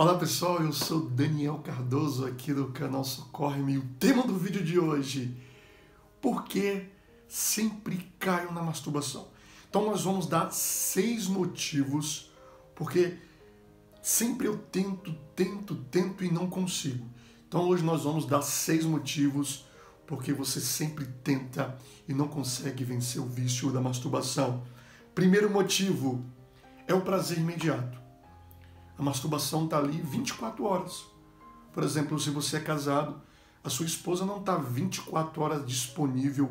Olá pessoal, eu sou Daniel Cardoso aqui do canal Socorre-me o tema do vídeo de hoje, por que sempre caio na masturbação? Então nós vamos dar seis motivos porque sempre eu tento, tento, tento e não consigo. Então hoje nós vamos dar seis motivos porque você sempre tenta e não consegue vencer o vício da masturbação. Primeiro motivo é o prazer imediato. A masturbação está ali 24 horas. Por exemplo, se você é casado, a sua esposa não está 24 horas disponível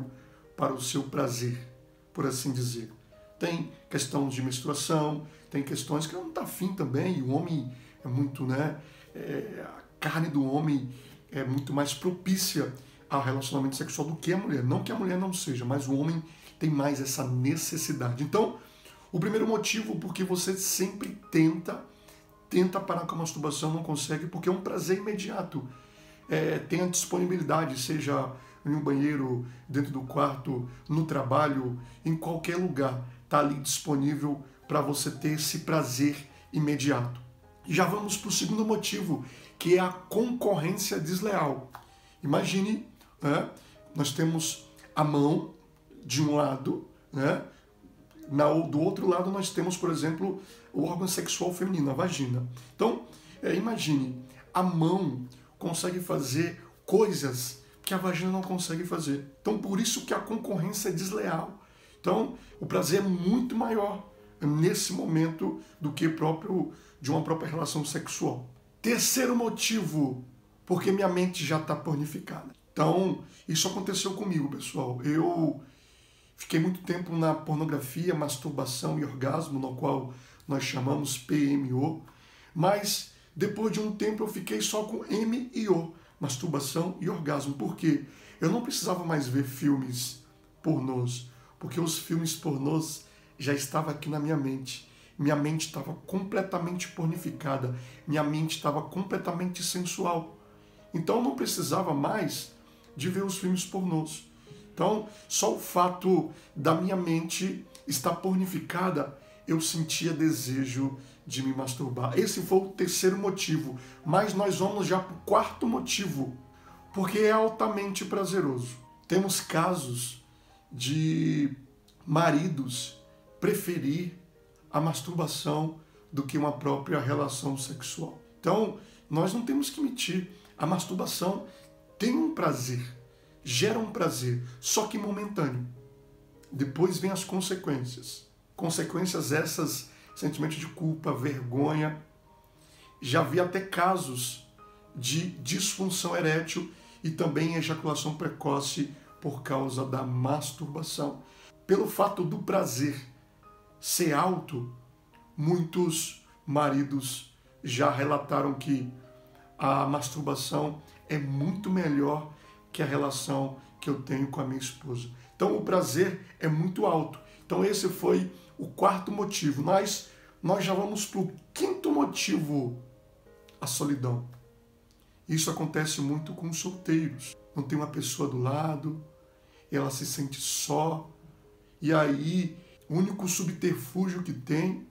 para o seu prazer, por assim dizer. Tem questão de menstruação, tem questões que ela não está afim também, e o homem é muito, né? É, a carne do homem é muito mais propícia ao relacionamento sexual do que a mulher. Não que a mulher não seja, mas o homem tem mais essa necessidade. Então, o primeiro motivo porque você sempre tenta tenta parar com a masturbação, não consegue, porque é um prazer imediato. É, tem a disponibilidade, seja em um banheiro, dentro do quarto, no trabalho, em qualquer lugar, está ali disponível para você ter esse prazer imediato. E já vamos para o segundo motivo, que é a concorrência desleal. Imagine, né, nós temos a mão de um lado, né, na, do outro lado, nós temos, por exemplo, o órgão sexual feminino, a vagina. Então, é, imagine, a mão consegue fazer coisas que a vagina não consegue fazer. Então, por isso que a concorrência é desleal. Então, o prazer é muito maior nesse momento do que próprio de uma própria relação sexual. Terceiro motivo, porque minha mente já está pornificada. Então, isso aconteceu comigo, pessoal. Eu Fiquei muito tempo na pornografia, masturbação e orgasmo, no qual nós chamamos PMO, mas depois de um tempo eu fiquei só com M e O, masturbação e orgasmo, porque eu não precisava mais ver filmes pornôs, porque os filmes pornôs já estavam aqui na minha mente. Minha mente estava completamente pornificada, minha mente estava completamente sensual. Então eu não precisava mais de ver os filmes pornôs. Então, só o fato da minha mente estar pornificada, eu sentia desejo de me masturbar. Esse foi o terceiro motivo. Mas nós vamos já para o quarto motivo, porque é altamente prazeroso. Temos casos de maridos preferir a masturbação do que uma própria relação sexual. Então, nós não temos que mentir. A masturbação tem um prazer gera um prazer, só que momentâneo. Depois vem as consequências. Consequências essas, sentimento de culpa, vergonha. Já vi até casos de disfunção erétil e também ejaculação precoce por causa da masturbação. Pelo fato do prazer ser alto, muitos maridos já relataram que a masturbação é muito melhor que a relação que eu tenho com a minha esposa. Então o prazer é muito alto. Então esse foi o quarto motivo. Mas nós já vamos para o quinto motivo, a solidão. Isso acontece muito com os solteiros. Não tem uma pessoa do lado, ela se sente só, e aí o único subterfúgio que tem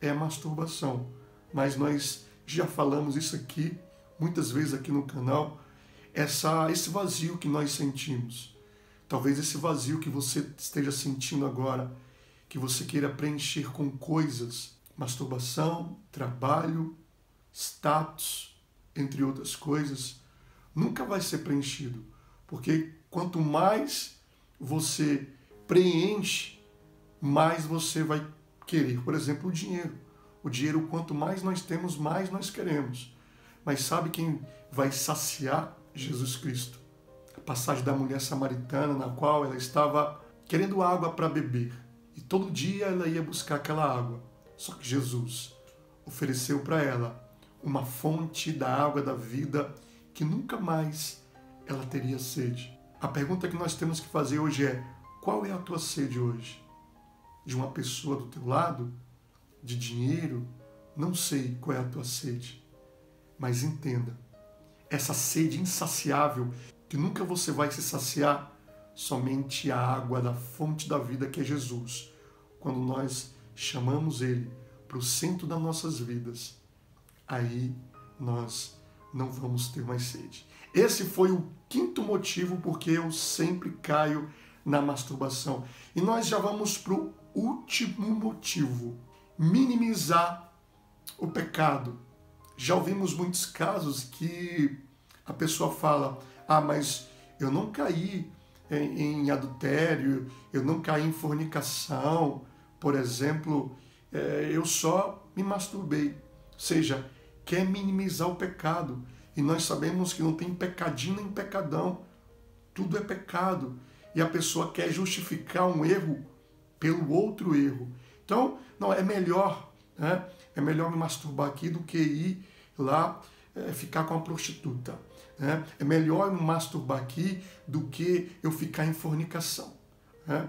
é a masturbação. Mas nós já falamos isso aqui muitas vezes aqui no canal essa, esse vazio que nós sentimos. Talvez esse vazio que você esteja sentindo agora, que você queira preencher com coisas, masturbação, trabalho, status, entre outras coisas, nunca vai ser preenchido. Porque quanto mais você preenche, mais você vai querer. Por exemplo, o dinheiro. O dinheiro, quanto mais nós temos, mais nós queremos. Mas sabe quem vai saciar Jesus Cristo. A passagem da mulher samaritana, na qual ela estava querendo água para beber. E todo dia ela ia buscar aquela água. Só que Jesus ofereceu para ela uma fonte da água da vida que nunca mais ela teria sede. A pergunta que nós temos que fazer hoje é: qual é a tua sede hoje? De uma pessoa do teu lado? De dinheiro? Não sei qual é a tua sede, mas entenda essa sede insaciável que nunca você vai se saciar, somente a água da fonte da vida que é Jesus. Quando nós chamamos Ele para o centro das nossas vidas, aí nós não vamos ter mais sede. Esse foi o quinto motivo porque eu sempre caio na masturbação. E nós já vamos para o último motivo: minimizar o pecado. Já ouvimos muitos casos que a pessoa fala: ah, mas eu não caí em, em adultério, eu não caí em fornicação, por exemplo, é, eu só me masturbei. Ou seja, quer minimizar o pecado. E nós sabemos que não tem pecadinho nem pecadão. Tudo é pecado. E a pessoa quer justificar um erro pelo outro erro. Então, não, é melhor, né? É melhor me masturbar aqui do que ir lá é, ficar com a prostituta. Né? É melhor me masturbar aqui do que eu ficar em fornicação. Né?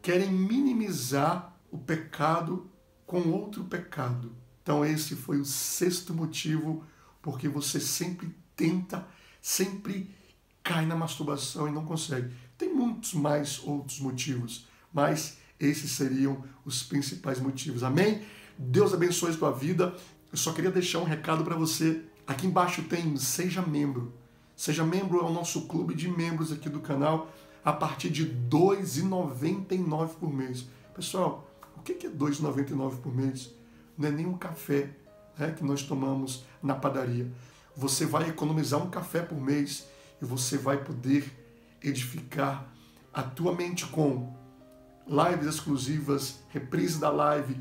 Querem minimizar o pecado com outro pecado. Então, esse foi o sexto motivo porque você sempre tenta, sempre cai na masturbação e não consegue. Tem muitos mais outros motivos, mas esses seriam os principais motivos. Amém? Deus abençoe a tua vida. Eu só queria deixar um recado para você. Aqui embaixo tem Seja Membro. Seja Membro é o nosso clube de membros aqui do canal a partir de R$ 2,99 por mês. Pessoal, o que é R$ 2,99 por mês? Não é nem um café né, que nós tomamos na padaria. Você vai economizar um café por mês e você vai poder edificar a tua mente com lives exclusivas, reprise da live,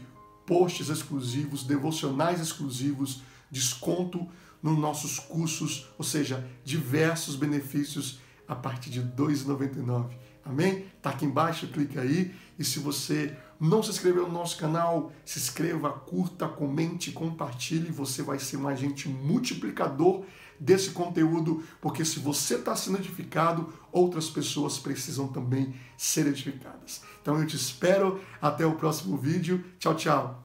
posts exclusivos, devocionais exclusivos, desconto nos nossos cursos, ou seja, diversos benefícios a partir de R$ 2,99. Amém? Tá aqui embaixo, clica aí. E se você não se inscreveu no nosso canal, se inscreva, curta, comente, compartilhe. Você vai ser um agente multiplicador desse conteúdo, porque se você está sendo edificado, outras pessoas precisam também ser edificadas. Então eu te espero até o próximo vídeo. Tchau, tchau.